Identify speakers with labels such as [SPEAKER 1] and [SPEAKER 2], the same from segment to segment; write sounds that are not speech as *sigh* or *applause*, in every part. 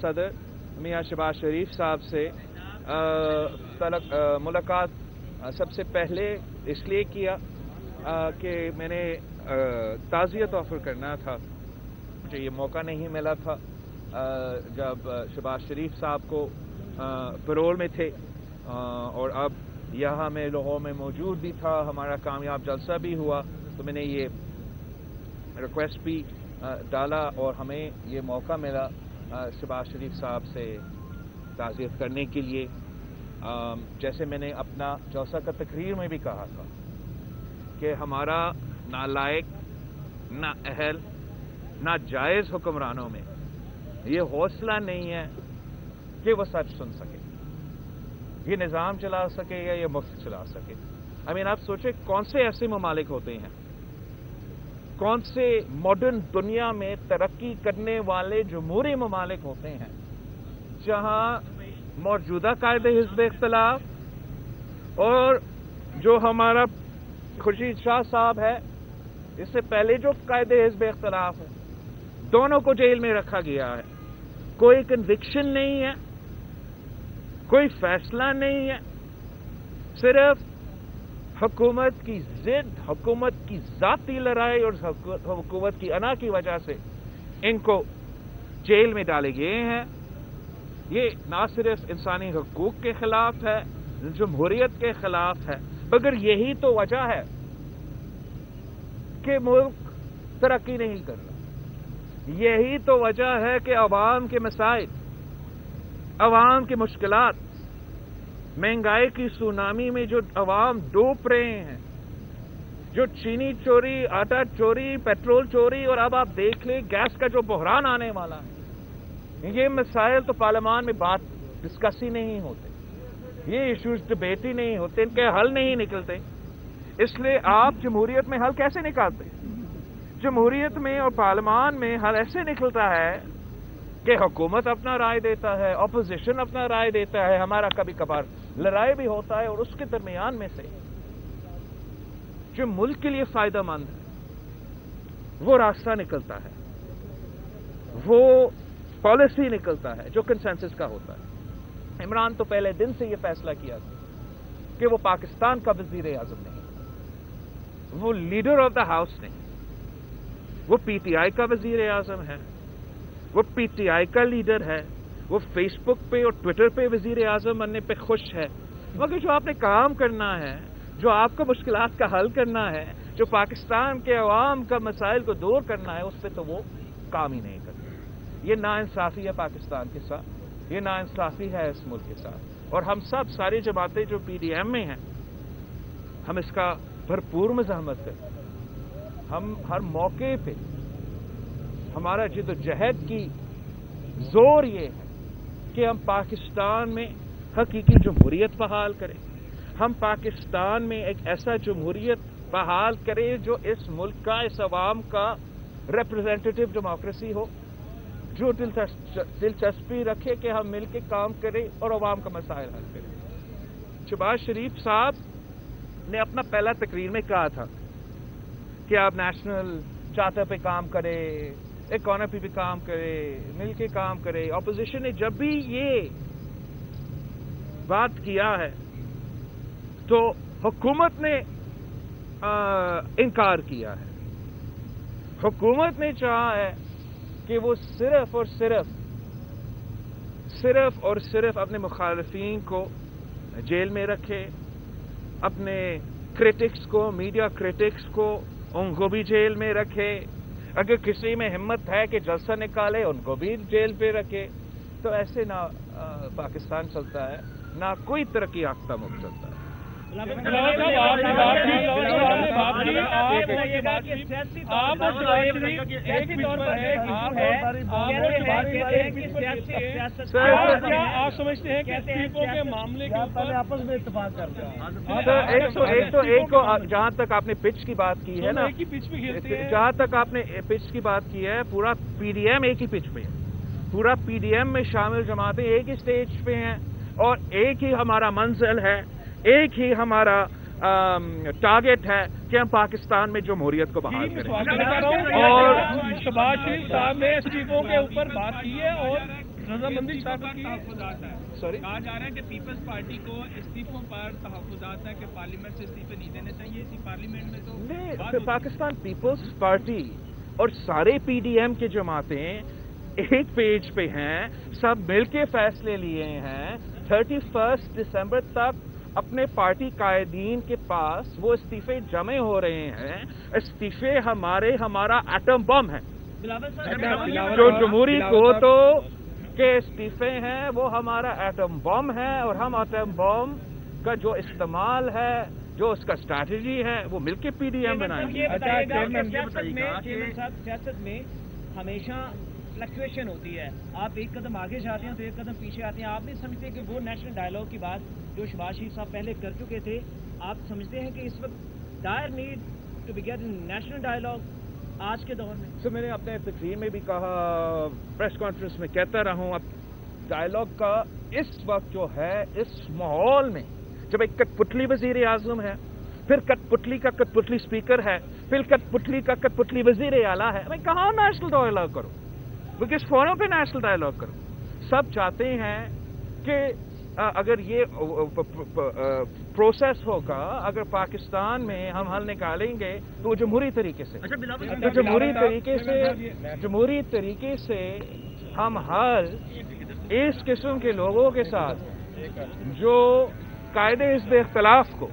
[SPEAKER 1] सदर मियाँ शबाज शरीफ साहब से तलक, मुलाकात सबसे पहले इसलिए किया कि मैंने ताज़ियत ऑफ़र करना था। मुझे ये मौका नहीं मिला था जब शबाज शरीफ साहब को परोल में थे और अब यहाँ मैं लोगों में मौजूद भी था हमारा कामयाब जलसा भी हुआ तो मैंने ये रिक्वेस्ट भी डाला और हमें ये मौका मिला। शबाज शरीफ साहब से ताज़ियत करने के लिए। जैसे मैंने अपना जलसा का तकरीर में भी कहा था कि हमारा नालायक, ना अहल, ना जायज़ हुक्मरानों में ये हौसला नहीं है कि वो सच सुन सके। ये निज़ाम चला सके या ये मुफ़्त चला सके। आई मीन आप सोचें कौन से ऐसे ममालिक होते हैं कौन से मॉडर्न दुनिया में तरक्की करने वाले जमहूरी ममालिक होते हैं? जहाँ मौजूदा कायदे हिजब इख्तलाफ और जो हमारा खुर्शीद शाह साहब है, इससे पहले जो कायदे हिजब इख्तलाफ है, दोनों को जेल में रखा गया है। कोई कन्विक्शन नहीं है, कोई फैसला नहीं है, सिर्फ़ हुकूमत की जिद, हुकूमत की जाती लड़ाई और हुकूमत की अना की वजह से इनको जेल में डाले गए हैं। ये ना सिर्फ़ इंसानी हकूक के खिलाफ है, जमहूरियत के खिलाफ है, मगर यही तो वजह है कि मुल्क तरक्की नहीं कर रहा। यही तो वजह है कि अवाम के मसाइल, अवाम की मुश्किल महँगाई की सुनामी में जो अवाम डूब रहे हैं, जो चीनी चोरी, आटा चोरी, पेट्रोल चोरी, और अब आप देख लें, गैस का जो बहरान आने वाला है, ये मसाइल तो पार्लियामान में बात डिस्कस ही नहीं होते। ये इश्यूज़ डिबेट ही नहीं होते, इनके हल नहीं निकलते। इसलिए आप जमहूरियत में हल कैसे निकालते? जमहूरियत में और पार्लियामान में हल ऐसे निकलता है कि हुकूमत अपना राय देता है अपोजिशन अपना राय देता है, हमारा कभी कभार लड़ाई भी होता है और उसके दरमियान में से जो मुल्क के लिए फ़ायदा मंद है, वो रास्ता निकलता है। वो पॉलिसी निकलता है जो कंसेंसस का होता है। इमरान तो पहले दिन से ये फैसला किया था कि वो पाकिस्तान का वज़ीर आज़म नहीं, वो लीडर ऑफ़ द हाउस नहीं। वो पीटीआई का वज़ीर आज़म है, वो पीटीआई का लीडर है। वो फेसबुक पे और ट्विटर पे वज़ीर आज़म बनने पे खुश है। मगर जो आपने काम करना है, जो आपको मुश्किल का हल करना है, जो पाकिस्तान के अवाम का मसाइल को दूर करना है उस पर तो वो काम ही नहीं करते। ये नाइंसाफ़ी है पाकिस्तान के साथ। ये नाइंसाफ़ी है इस मुल्क के साथ। और हम सब सारी जमातें जो पी डी एम में हैं, हम इसका भरपूर मजम्मत करें हम हर मौके पर हमारा जिदोजहद की ज़ोर ये है कि हम पाकिस्तान में हकीकी जमहूरियत बहाल करें। हम पाकिस्तान में एक ऐसा जमहूरियत बहाल करें जो इस मुल्क का, इस अवाम का रिप्रेजेंटेटिव डेमोक्रेसी हो, जो दिलचस्पी रखे कि हम मिलकर काम करें और अवाम का मसाइल हल करें। शबाज शरीफ साहब ने अपना पहला तकरीर में कहा था कि आप नेशनल चार्टर पे काम करें इकोनॉमी पे काम करे, मिल के काम करे। ऑपोजिशन ने जब भी ये बात किया है तो हुकूमत ने इनकार किया है। हुकूमत ने चाहा है कि वो सिर्फ़ और सिर्फ़ सिर्फ़ और सिर्फ़ अपने मुखालफी को जेल में रखे, अपने क्रिटिक्स को मीडिया क्रिटिक्स को, उनको भी जेल में रखे। अगर किसी में हिम्मत है कि जलसा निकाले उनको भी जेल पे रखे तो ऐसे ना पाकिस्तान चलता है, ना कोई तरक्की याफ्ता मुल्क चलता है।
[SPEAKER 2] आप समझते हैं कि के मामले आपस में इतफाक करते हैं
[SPEAKER 1] सर एक तो एक तो एक को जहाँ तक आपने पिच की बात की है ना
[SPEAKER 2] एक ही पिच पे खेलते हैं
[SPEAKER 1] जहाँ तक आपने पिच की बात की है, पूरा पीडीएम एक ही पिच पे है। पूरा पीडीएम में शामिल जमातें एक ही स्टेज पे हैं और एक ही हमारा मंजिल है। एक ही हमारा टारगेट है कि हम पाकिस्तान में जमहूरियत को बहाल करें।
[SPEAKER 2] और शबाज शरीफ साहब ने इस्तीफों के ऊपर बात की है और रजामंदी साबित की
[SPEAKER 1] सॉरी?
[SPEAKER 3] कहा जा रहा है कि पीपल्स पार्टी को इस्तीफों पर तहफुजात है कि पार्लियामेंट से इस्तीफे नहीं देने चाहिए। इसी पार्लियामेंट में तो
[SPEAKER 1] नहीं। पाकिस्तान पीपल्स पार्टी और सारे पीडीएम के जमातें एक पेज पे हैं सब मिलके फैसले लिए हैं। थर्टी फ़र्स्ट दिसंबर तक अपने पार्टी कायदीन के पास वो इस्तीफे जमे हो रहे हैं। इस्तीफे हमारे हमारा एटम बम है।
[SPEAKER 3] अच्छा,
[SPEAKER 1] जो जमहूरी को तो के इस्तीफे हैं वो हमारा एटम बम है और हम एटम बम का जो इस्तेमाल है जो उसका स्ट्रैटेजी है वो मिलके पीडीएम बनाएँगे।
[SPEAKER 3] अच्छा,
[SPEAKER 2] सियासत में हमेशा फ्लक्चुएशन होती है। आप एक कदम आगे जाते हैं तो एक कदम पीछे आते हैं। आप नहीं समझते कि वो नेशनल डायलॉग की बात जो शबाज शरीफ साहब पहले कर चुके थे, आप समझते हैं कि इस वक्त dire need to be get national dialogue आज के दौर में?
[SPEAKER 1] सो मैंने अपने तकरीर में भी कहा प्रेस कॉन्फ्रेंस में कहता रहा हूँ, अब डायलॉग का इस वक्त जो है, इस माहौल में, जब एक कठपुतली वज़ीर आज़म है, फिर कठपुतली का कठपुतली स्पीकर है, फिर कठपुतली का कठपुतली वज़ीर आला है मैं कहाँ नेशनल डायलॉग करूँ? किस फोरम पे नेशनल डायलॉग करो। सब चाहते हैं कि अगर ये प्रोसेस होगा अगर पाकिस्तान में हम हल निकालेंगे तो वो जमहूरी तरीके से।
[SPEAKER 2] अच्छा
[SPEAKER 1] तो जमहूरी तरीके से जमहूरी तरीके से हम हल इस किस्म के लोगों के साथ जो कायदे इस इख्तलाफ को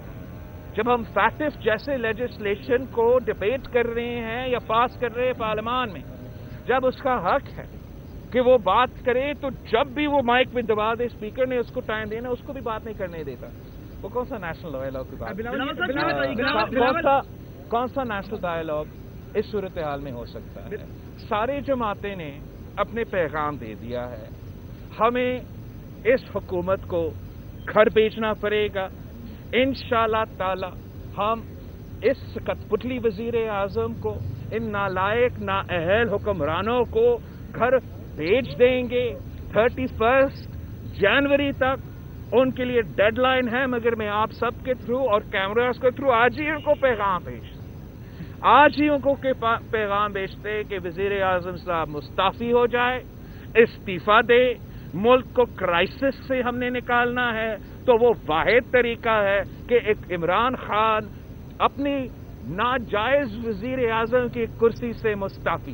[SPEAKER 1] जब हम फैक्टिव जैसे लेजिस्लेशन को डिबेट कर रहे हैं या पास कर रहे हैं पार्लियामान में जब उसका हक है कि वो बात करे तो जब भी वो माइक में दबा दे स्पीकर ने उसको टाइम देना उसको भी बात नहीं करने देता। वो कौन सा नेशनल डायलॉग की बात? कौन सा- कौन सा कौन सा नेशनल डायलॉग इस सूरत हाल में हो सकता है? सारे जमाते ने अपने पैगाम दे दिया है। हमें इस हुकूमत को घर बेचना पड़ेगा। इन ताला हम इस कठपुतली वज़ीर आज़म को इन नालायक, नाअहल हुक्मरानों को घर भेज देंगे। थर्टी फ़र्स्ट जनवरी तक उनके लिए डेडलाइन है, मगर मैं आप सबके थ्रू और कैमराज के थ्रू आज ही उनको पैगाम भेज आज ही उनको के पैगाम भेजते कि वज़ीर आज़म साहब मुस्ताफी हो जाए, इस्तीफा दे। मुल्क को क्राइसिस से हमने निकालना है तो वो वाहिद तरीका है कि एक इमरान खान अपनी नाजायज वज़ीर आज़म की कुर्सी से मुस्ताफी।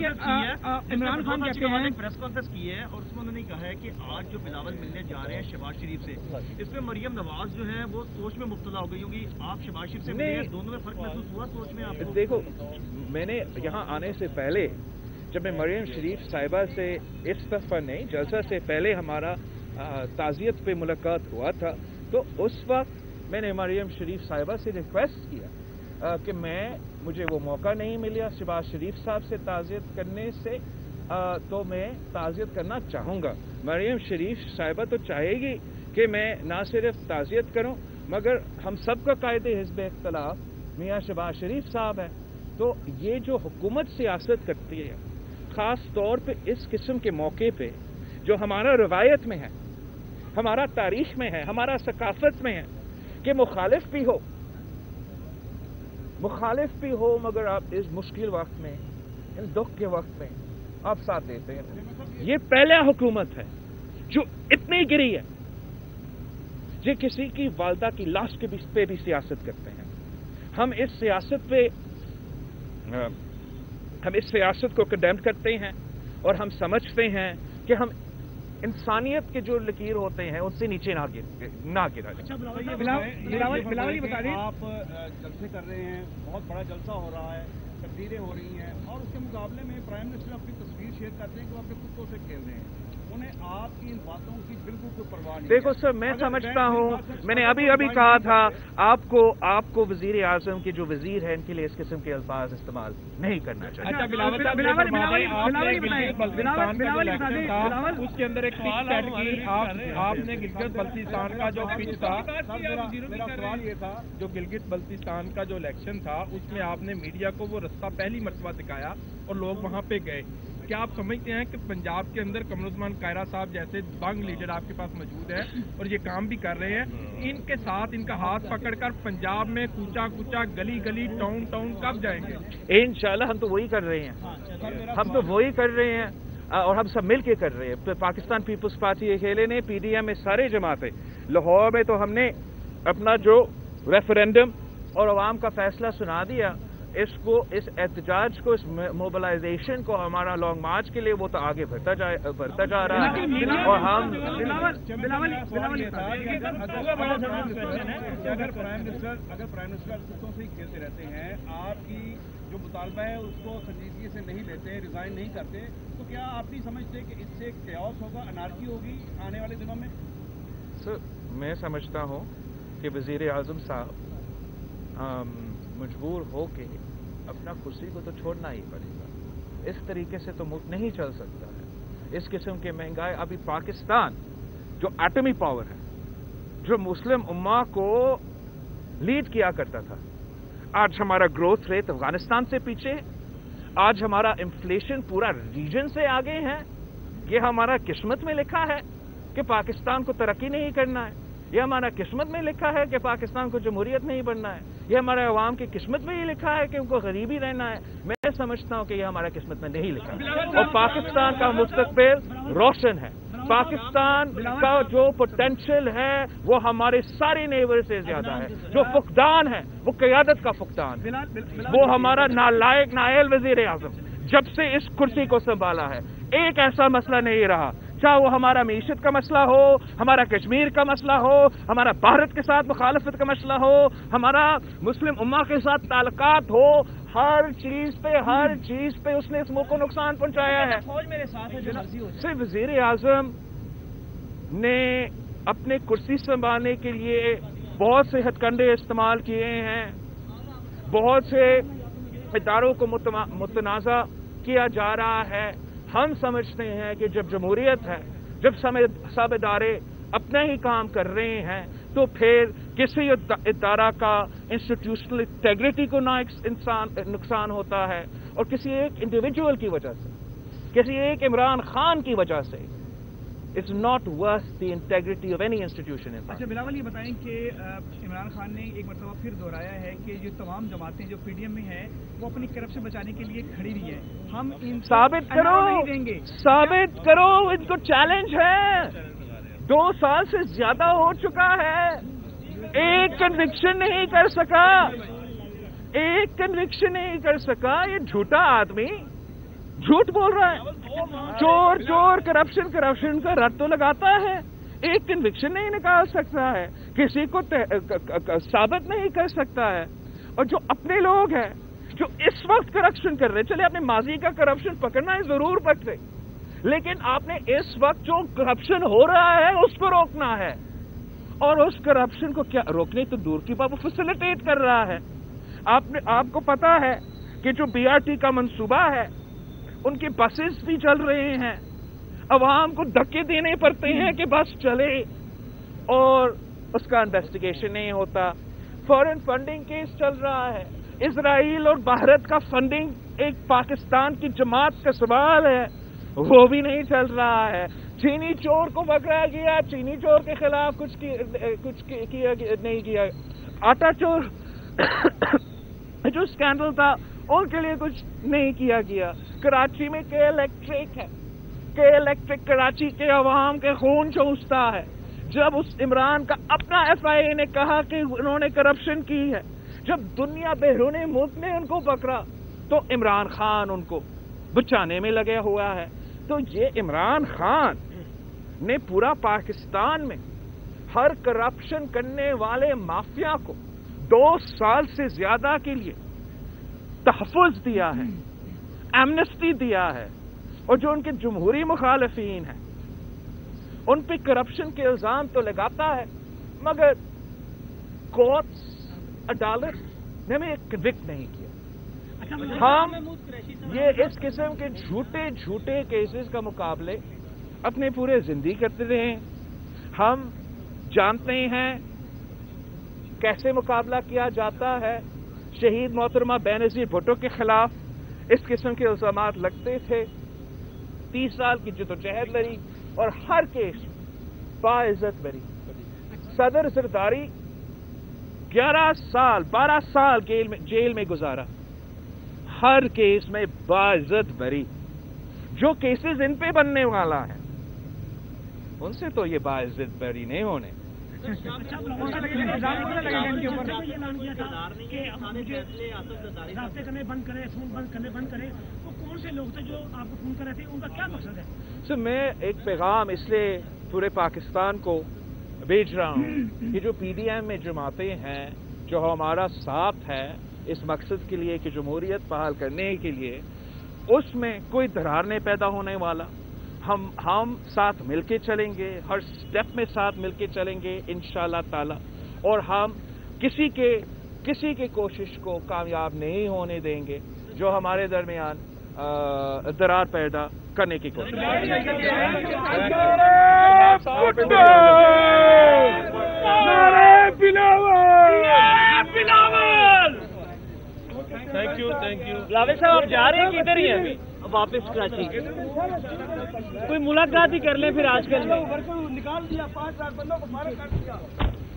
[SPEAKER 2] अच्छा है,
[SPEAKER 4] इमरान खान कहते हैं-
[SPEAKER 2] प्रेस कॉन्फ्रेंस की है और उसमें उन्होंने कहा है कि आज जो बिलावल मिलने जा रहे हैं शहबाज शरीफ से इसमें मरियम नवाज़ जो है वो सोच में मुब्तला हो गई होगी आप शहबाज शरीफ से मिले दोनों में फ़र्क महसूस हुआ सोच में आपको?
[SPEAKER 1] देखो मैंने यहाँ आने से पहले जब मैं मरियम शरीफ साहिबा से इस दफ़ा नहीं जलसा से पहले हमारा ताज़ियत पे मुलाकात हुआ था तो उस वक्त मैंने मरियम शरीफ साहिबा से रिक्वेस्ट किया कि मैं मुझे वो मौका नहीं मिला शहबाज शरीफ साहब से ताज़ियत करने से आ, तो मैं ताज़ियत करना चाहूँगा। मरियम शरीफ साहिबा तो चाहेगी कि मैं ना सिर्फ़ ताज़ियत करूँ मगर हम सब का कायद हिजब इख्तलाफ मियाँ शहबाज शरीफ साहब है। तो ये जो हुकूमत सियासत करती है ख़ास तौर पर इस किस्म के मौके पर जो हमारा रवायत में है हमारा तारीख में है हमारा सकाफत में है कि मुखालिफ भी हो। मुखालिफ भी हो, मगर आप इस मुश्किल वक्त में इन दुख के वक्त में आप साथ देते हैं। ये पहला हुकूमत है, जो इतनी गिरी है, जो किसी की वालदा की लाश के भी- पे भी सियासत करते हैं। हम इस सियासत पे हम इस सियासत को कंडेम करते हैं, और हम समझते हैं कि हम इंसानियत के जो लकीर होते हैं उससे नीचे ना गिर ना गिरा जाए।
[SPEAKER 4] बिलावल बिलावल बिलावल ये बता दें
[SPEAKER 5] आप जलसे कर रहे हैं बहुत बड़ा जलसा हो रहा है तकदीरें हो रही हैं और उसके मुकाबले में प्राइम मिनिस्टर अपनी तस्वीर शेयर करते हैं कि वो अपने कुत्तों से खेल रहे हैं। उन्हें आपकी इन बातों की बिल्कुल कोई परवाह नहीं
[SPEAKER 1] देखो सर मैं समझता हूँ मैंने अभी अभी कहा था आपको आपको वज़ीर आज़म के जो वज़ीर है इनके लिए इस किस्म के अल्फाज इस्तेमाल नहीं करना चाहिए।
[SPEAKER 4] अच्छा,
[SPEAKER 2] बिलावल उसके अंदर एक आपने गिलगित बल्तिस्तान का जो पिच था
[SPEAKER 5] मेरा सवाल ये था
[SPEAKER 2] जो गिलगित बल्तिस्तान का जो इलेक्शन था उसमें आपने मीडिया को वो रास्ता पहली मरतबा दिखाया और लोग वहाँ पे गए।
[SPEAKER 3] क्या आप समझते हैं कि पंजाब के अंदर कमर कमरुजमान कायरा साहब जैसे बंग लीडर आपके पास मौजूद है और ये काम भी कर रहे हैं? इनके साथ इनका हाथ पकड़कर पंजाब में कूचा कूचा गली गली टाउन टाउन कब जाएँगे?
[SPEAKER 1] इंशाल्लाह हम तो वही कर रहे हैं। हम तो वही कर रहे हैं और हम सब मिल के कर रहे हैं। तो पाकिस्तान पीपल्स पार्टी अकेले ने, पीडीएम में सारे जमाते, लाहौर में तो हमने अपना जो रेफरेंडम और आवाम का फैसला सुना दिया इसको इस एहतजाज को इस मोबिलाइजेशन को हमारा लॉन्ग मार्च के लिए वो तो आगे बढ़ता जा बढ़ता जा रहा है। और हम
[SPEAKER 4] बिलावल बिलावल बिलावल
[SPEAKER 5] अगर प्राइम मिनिस्टर अगर प्राइम मिनिस्टर कुत्तों से ही खेलते रहते हैं आपकी जो मुतालबा है उसको संजीदगी से नहीं लेते रिजाइन नहीं करते तो क्या आप नहीं समझते कि इससे क्यास होगा अनारकी होगी आने वाले दिनों में?
[SPEAKER 1] सर मैं समझता हूँ कि वज़ीर आज़म साहब मजबूर हो के अपना कुर्सी को तो छोड़ना ही पड़ेगा। इस तरीके से तो मुल्क नहीं चल सकता है। इस किस्म के महँगाई, अभी पाकिस्तान, जो एटमी पावर है, जो मुस्लिम उम्मा को लीड किया करता था। आज हमारा ग्रोथ रेट अफ़गानिस्तान से पीछे, आज हमारा इन्फ्लेशन पूरा रीजन से आगे है। ये हमारा किस्मत में लिखा है कि पाकिस्तान को तरक्की नहीं करना है। ये हमारा किस्मत में लिखा है कि पाकिस्तान को जमहूरियत नहीं बनना है। ये हमारे अवाम की किस्मत में ही लिखा है कि उनको गरीबी रहना है। मैं समझता हूँ कि ये हमारा किस्मत में नहीं लिखा। और पाकिस्तान का मुस्तबिल रोशन है। पाकिस्तान का जो पोटेंशियल है, वो हमारे सारे नेबर से ज़्यादा है। जो फुकदान है, वो क्यादत का फुकदान वो हमारा नालायक नायल वज़ीर आज़म जब से इस कुर्सी को संभाला है। एक ऐसा मसला नहीं रहा चाहे वो हमारा मीशत का मसला हो हमारा कश्मीर का मसला हो हमारा भारत के साथ मुखालफत का मसला हो हमारा मुस्लिम उम्मा के साथ ताल्लुकात हो हर चीज़ पे हर चीज़ पे उसने इस मुल्क को नुकसान पहुँचाया है।
[SPEAKER 2] फौज मेरे साथ।
[SPEAKER 1] सिर्फ़ वज़ीर आज़म ने अपने कुर्सी संभालने के लिए बहुत से हथकंडे इस्तेमाल किए हैं। बहुत से इदारों को मुतनाज़ा किया जा रहा है। हम समझते हैं कि जब जमहूरियत है, जब सब इदारे अपना ही काम कर रहे हैं तो फिर किसी इदा- इदारा का इंस्टीट्यूशनल इंटेग्रिटी को ना इंसान, नुकसान होता है और किसी एक इंडिविजुअल की वजह से, किसी एक इमरान खान की वजह से it's not worth the integrity of any institution
[SPEAKER 4] अच्छा बिलावल ये बताएँ कि इमरान खान ने एक मरतबा फिर दोहराया है कि जो तमाम जमातें जो पीडीएम में हैं वो अपनी करप्शन बचाने के लिए खड़ी रही हैं। हम इन
[SPEAKER 1] साबित करो!
[SPEAKER 4] नहीं देंगे।
[SPEAKER 1] साबित करो! इनको चैलेंज है। दो साल से ज़्यादा हो चुका है। एक कन्विक्शन नहीं कर सका। एक कन्विक्शन नहीं कर सका। ये झूठा आदमी झूठ बोल रहा है। चोर चोर, करप्शन करप्शन का रट तो लगाता है। एक कन्विक्शन नहीं निकाल सकता है। किसी को साबित नहीं कर सकता है। और जो अपने लोग हैं, जो इस वक्त करप्शन कर रहे चले अपने माजी का करप्शन पकड़ना है ज़रूर पकड़े लेकिन आपने इस वक्त जो करप्शन हो रहा है उसको रोकना है। और उस करप्शन को क्या रोकने तो दूर की बात, वो फैसिलिटेट कर रहा है। आपने आपको पता है कि जो बीआरटी का मंसूबा है उनके बसेस भी चल रहे हैं। अवाम को धक्के देने पड़ते हैं कि बस चले। और उसका इन्वेस्टिगेशन नहीं होता। फॉरेन फंडिंग केस चल रहा है। इसराइल और भारत का फंडिंग एक पाकिस्तान की जमात का सवाल है। वो भी नहीं चल रहा है। चीनी चोर को पकड़ा गया। चीनी चोर के खिलाफ कुछ की, कुछ किया नहीं किया आटा चोर *coughs* जो स्कैंडल था उनके लिए कुछ नहीं किया गया। कराची में के इलेक्ट्रिक है। के इलेक्ट्रिक कराची के अवाम के खून चूसता है। जब उस इमरान का अपना एफआईए ने कहा कि उन्होंने करप्शन की है, जब दुनिया बैरून मुल्क ने उनको पकड़ा तो इमरान खान उनको बचाने में लगे हुआ है। तो ये इमरान खान ने पूरा पाकिस्तान में हर करप्शन करने वाले माफिया को दो साल से ज़्यादा के लिए तहफुज दिया है एमनेस्टी दिया है और जो उनके जमहूरी मुखालफीन हैं उन पे करप्शन के इल्ज़ाम तो लगाता है मगर कोर्ट अदालत ने हमें कन्विक्ट नहीं किया। हम ये इस किस्म के झूठे झूठे केसेस का मुकाबले अपने पूरे ज़िंदगी करते रहे हम जानते हैं कैसे मुकाबला किया जाता है शहीद मोहतरमा बेनजीर भुट्टो के खिलाफ इस किस्म के इल्ज़ाम लगते थे। तीस साल की जदोजहद लड़ी और हर केस बाइज्जत बरी सदर जरदारी ग्यारह साल, बारह साल जेल में जेल में गुजारा। हर केस में बाइज्जत बरी जो केसेस इन पे बनने वाला है, उनसे तो ये बाइज्जत बरी नहीं होने।
[SPEAKER 6] रास्ते करने बंद फ़ोन बंद करने बंद तो कौन से लोग थे जो आपको फ़ोन कर रहे थे उनका क्या मकसद है
[SPEAKER 1] सो मैं एक पैगाम इसलिए पूरे पाकिस्तान को भेज रहा हूँ कि जो पीडीएम में जमाते हैं, जो हमारा साथ है इस मकसद के लिए कि जमहूरियत बहाल करने के लिए, उसमें कोई दरार नहीं पैदा होने वाला। हम हम साथ मिलके चलेंगे हर स्टेप में साथ मिलके चलेंगे इन ताला। और हम किसी के किसी की कोशिश को कामयाब नहीं होने देंगे जो हमारे दरमियान दरार पैदा करने की कोशिश
[SPEAKER 3] thank you thank you
[SPEAKER 2] Bilawal साहब आप जा रहे हैं किधर ही हैं? वापस कराची। कोई मुलाकात ही कर ले फिर आजकल। में
[SPEAKER 4] निकाल दिया पाँच लाख बंदों को मारा कर दिया।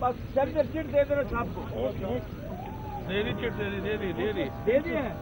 [SPEAKER 4] बस सर्टिफिकेट के चिट दे दो साहब को।
[SPEAKER 3] दे दी चिट दे दी दे दी दे दी।
[SPEAKER 4] दे दिए हैं।